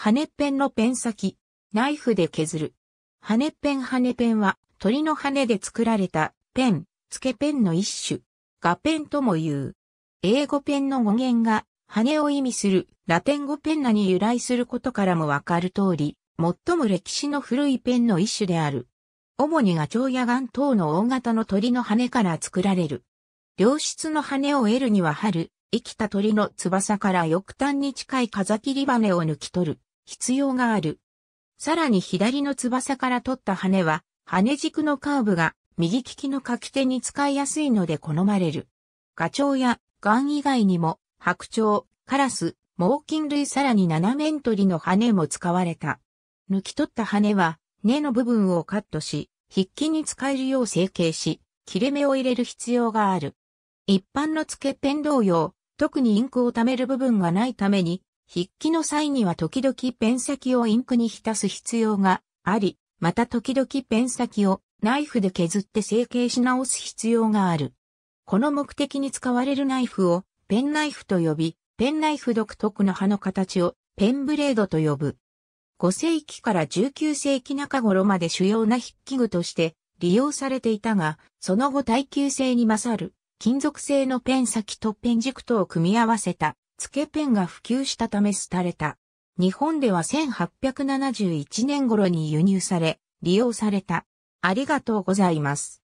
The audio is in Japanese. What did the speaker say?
羽ペンのペン先、ナイフで削る。羽ペン羽ペンは鳥の羽で作られたペン、付けペンの一種。画ペンとも言う。英語ペンの語源が羽を意味するラテン語ペンナに由来することからもわかる通り、最も歴史の古いペンの一種である。主にガチョウやガン等の大型の鳥の羽から作られる。良質の羽を得るには春、生きた鳥の翼から翼端に近い風切り羽を抜き取る必要がある。さらに左の翼から取った羽は、羽軸のカーブが右利きの書き手に使いやすいので好まれる。ガチョウやガン以外にも、白鳥、カラス、猛禽類さらに七面鳥の羽も使われた。抜き取った羽は、根の部分をカットし、筆記に使えるよう成形し、切れ目を入れる必要がある。一般の付けペン同様、特にインクを貯める部分がないために、筆記の際には時々ペン先をインクに浸す必要があり、また時々ペン先をナイフで削って成形し直す必要がある。この目的に使われるナイフをペンナイフと呼び、ペンナイフ独特の刃の形をペンブレードと呼ぶ。5世紀から19世紀中頃まで主要な筆記具として利用されていたが、その後耐久性に勝る金属製のペン先とペン軸とを組み合わせた付けペンが普及したため廃れた。日本では1871年頃に輸入され、利用された。ありがとうございます。